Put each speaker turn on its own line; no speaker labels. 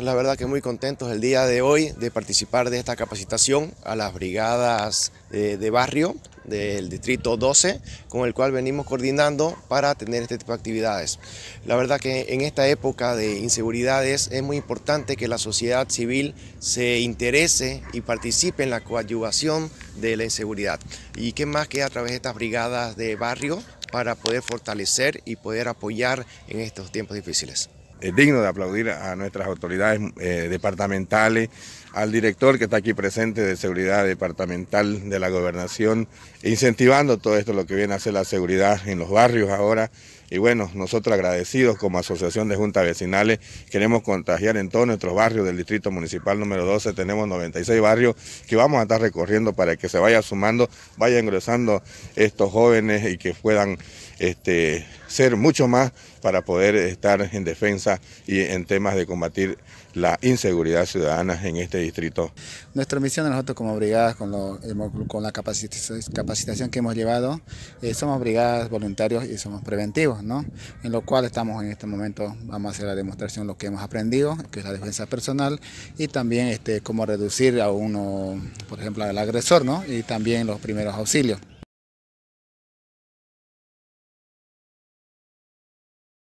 La verdad que muy contentos el día de hoy de participar de esta capacitación a las brigadas de, de, barrio del distrito 12, con el cual venimos coordinando para tener este tipo de actividades. La verdad que en esta época de inseguridades es muy importante que la sociedad civil se interese y participe en la coadyuvación de la inseguridad. Y qué más que a través de estas brigadas de barrio para poder fortalecer y poder apoyar en estos tiempos difíciles
es digno de aplaudir a nuestras autoridades eh, departamentales, al director que está aquí presente de Seguridad Departamental de la Gobernación, incentivando todo esto, lo que viene a ser la seguridad en los barrios ahora. Y bueno, nosotros agradecidos como Asociación de Juntas Vecinales, queremos contagiar en todos nuestros barrios del Distrito Municipal número 12, tenemos 96 barrios que vamos a estar recorriendo para que se vaya sumando, vaya ingresando estos jóvenes y que puedan este, ser mucho más para poder estar en defensa y en temas de combatir la inseguridad ciudadana en este distrito.
Nuestra misión nosotros como brigadas, con, con la capacitación que hemos llevado, eh, somos brigadas voluntarios y somos preventivos, en lo cual estamos en este momento, vamos a hacer la demostración de lo que hemos aprendido, que es la defensa personal, y también este, cómo reducir a uno, por ejemplo, al agresor, ¿no? y también los primeros auxilios.